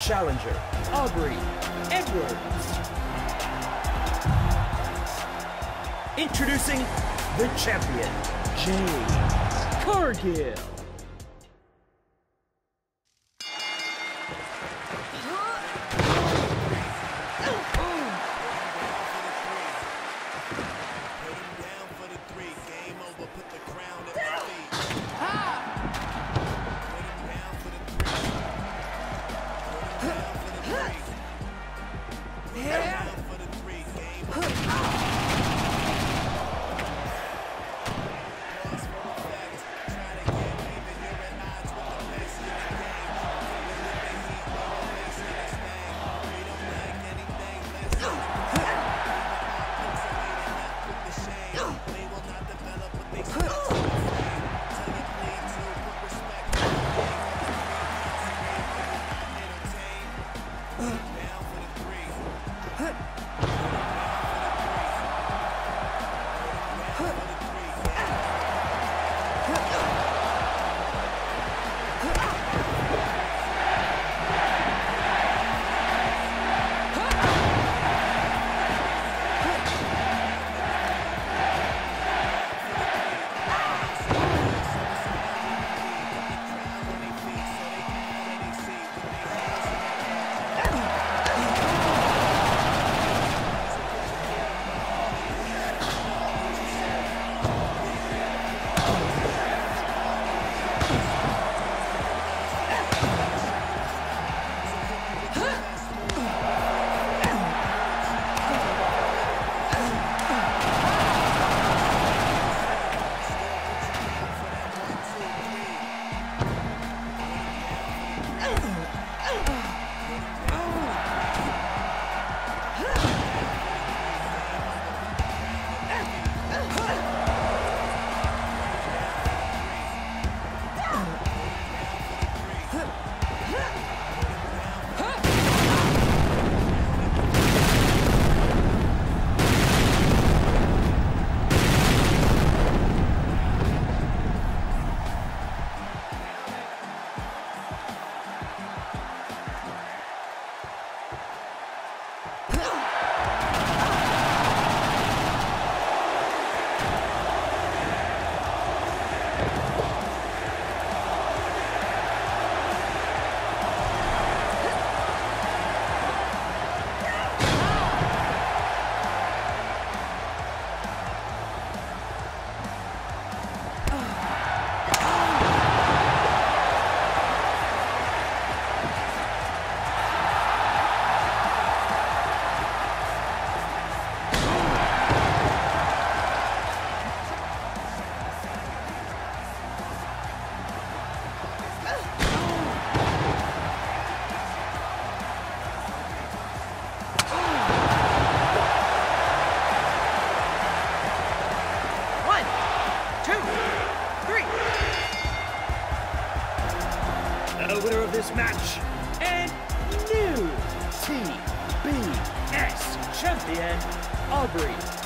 Challenger, Aubrey Edwards. Introducing the champion, Jade Cargill. The winner of this match and new TBS champion, Aubrey